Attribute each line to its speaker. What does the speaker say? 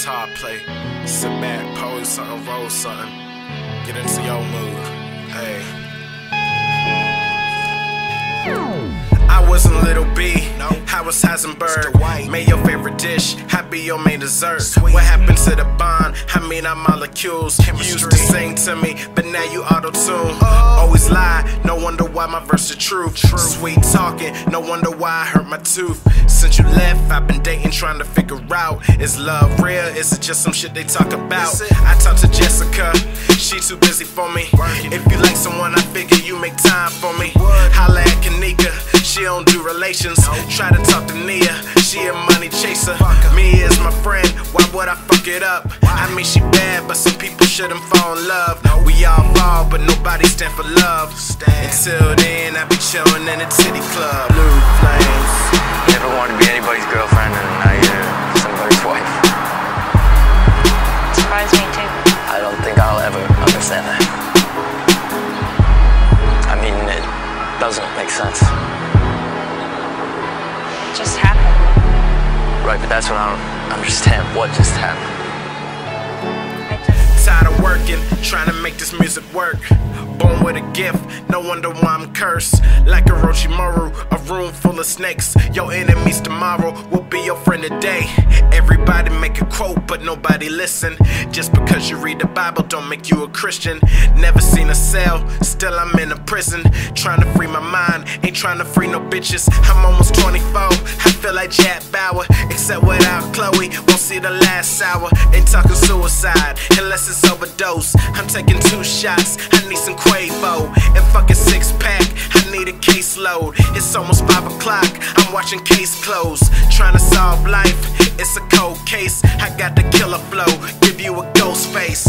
Speaker 1: guitar play. Sit back, pose something, roll something. Get into your mood. Hey. I wasn't Little B, I was Heisenberg. Made your favorite dish, be your main dessert. What happened to the bond? I mean, our molecules. You used to sing to me, but now you auto tune. Always lie, why my verse the truth. Sweet talking, no wonder why I hurt my tooth. Since you left, I've been dating, trying to figure out is love real? Is it just some shit they talk about? I talk to Jessica, she too busy for me. If you like someone, I figure you make time for me. Holla at Kanika, she don't do relations. Try to talk to Nia, she a money chaser. Me is my friend, why would I fuck it up? I mean, she bad, but some people shouldn't fall in love. We all fall, but nobody stand for love. Until then, I be chillin' in a city club. Blue flames.
Speaker 2: Never wanted to be anybody's girlfriend, and now you're somebody's wife.
Speaker 3: Surprised me too.
Speaker 2: I don't think I'll ever understand that. I mean, it doesn't make sense.
Speaker 3: It just happened.
Speaker 2: Right, but that's when I don't understand what just happened.
Speaker 1: Tired of working, trying to make this music work. Born with a gift, no wonder why I'm cursed. Like a Orochimaru, a room full of snakes. Your enemies tomorrow will be your friend today. Everybody make a quote, but nobody listen. Just because you read the Bible don't make you a Christian. Never seen a cell, still I'm in a prison. Trying to free my mind, ain't trying to free no bitches. I'm almost 24, I feel like Jack Bauer. Except without Chloe, won't see the last hour. Ain't talking suicide, unless it's I'm taking two shots, I need some Quavo. And fucking six pack, I need a caseload. It's almost five o'clock, I'm watching case close. Trying to solve life, it's a cold case. I got the killer flow, give you a ghost face.